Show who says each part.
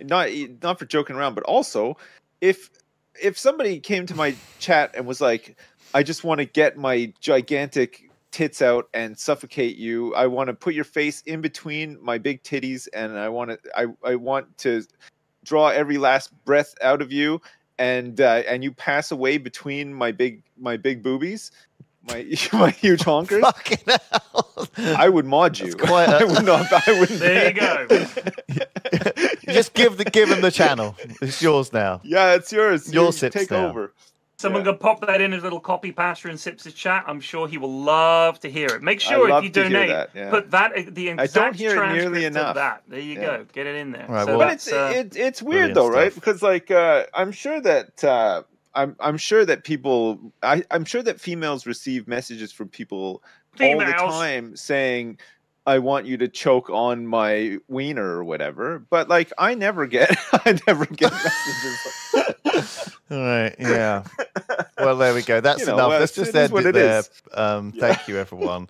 Speaker 1: not not for joking around, but also if if somebody came to my chat and was like, "I just want to get my gigantic tits out and suffocate you. I want to put your face in between my big titties, and I want to I I want to draw every last breath out of you." And uh, and you pass away between my big my big boobies, my my huge honkers.
Speaker 2: Fucking hell.
Speaker 1: I would mod you.
Speaker 2: That's quite a-
Speaker 1: I would not. I wouldn't.
Speaker 3: There you go.
Speaker 2: Just give the give him the channel. It's yours now.
Speaker 1: Yeah, it's yours.
Speaker 2: Your
Speaker 1: You
Speaker 2: sips
Speaker 1: take
Speaker 2: now.
Speaker 1: over.
Speaker 3: Someone
Speaker 1: Yeah.
Speaker 3: can pop that in as a little copy paster and Sips' the chat. I'm sure he will love to hear it. Make sure if you
Speaker 1: to hear
Speaker 3: donate,
Speaker 1: that, yeah.
Speaker 3: put that the
Speaker 1: don't
Speaker 3: exact
Speaker 1: hear it nearly
Speaker 3: transcript of
Speaker 1: enough.
Speaker 3: that. There you
Speaker 1: Yeah.
Speaker 3: go. Get it in there.
Speaker 2: All right,
Speaker 3: So
Speaker 2: well-
Speaker 1: but it's
Speaker 3: uh,
Speaker 1: it, it's weird though, right? Because like uh, I'm sure that uh, I'm I'm sure that people I I'm sure that females receive messages from people all the time saying. I want you to choke on my wiener or whatever, but like I never get, I never get messages.
Speaker 2: All right. Yeah. Well, there we go. That's
Speaker 1: You know,
Speaker 2: enough. Let's
Speaker 1: it
Speaker 2: just
Speaker 1: is
Speaker 2: end
Speaker 1: what
Speaker 2: it
Speaker 1: it
Speaker 2: there.
Speaker 1: is.
Speaker 2: Um,
Speaker 1: Yeah.
Speaker 2: Thank you, everyone.